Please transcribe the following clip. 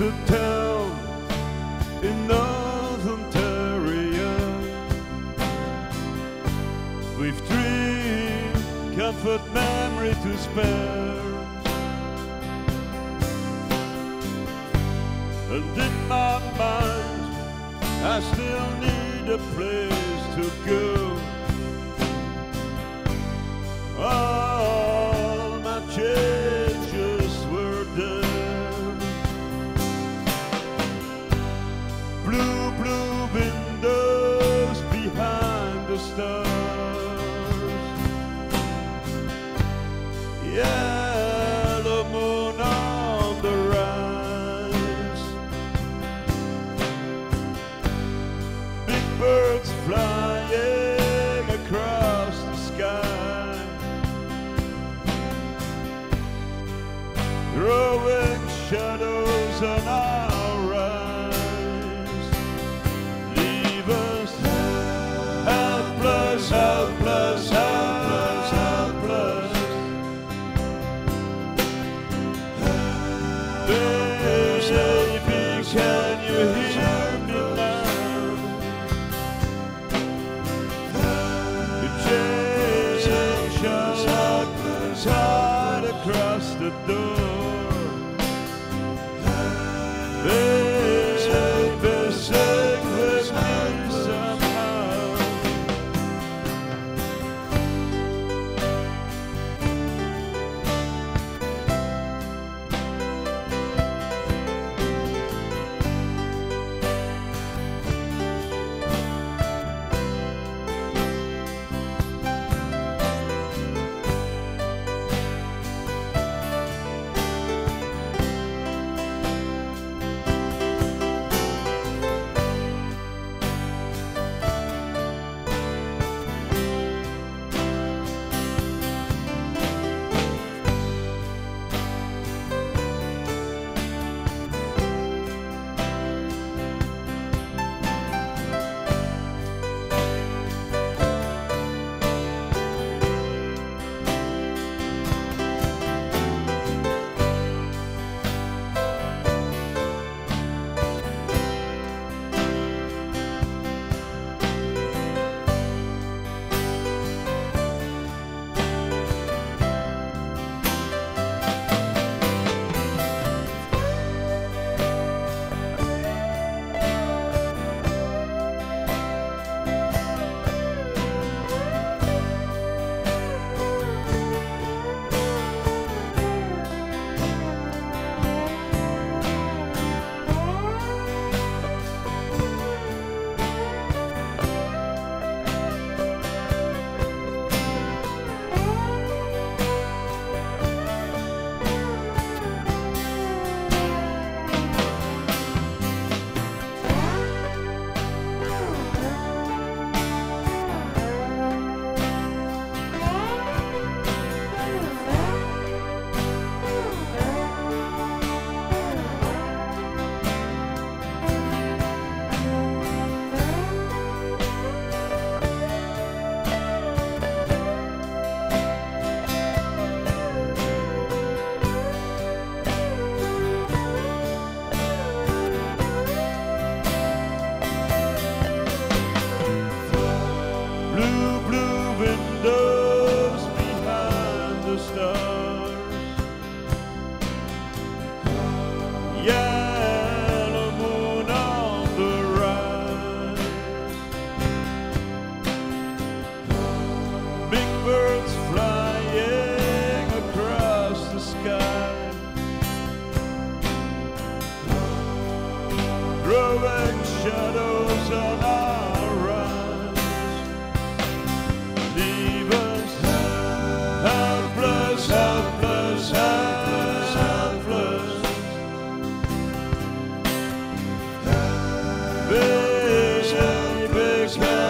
to town in Northern Ontario. We've dream, comfort, memory to spare. And in my mind, I still need a place to go. Oh, Love. the. Yeah. whisper.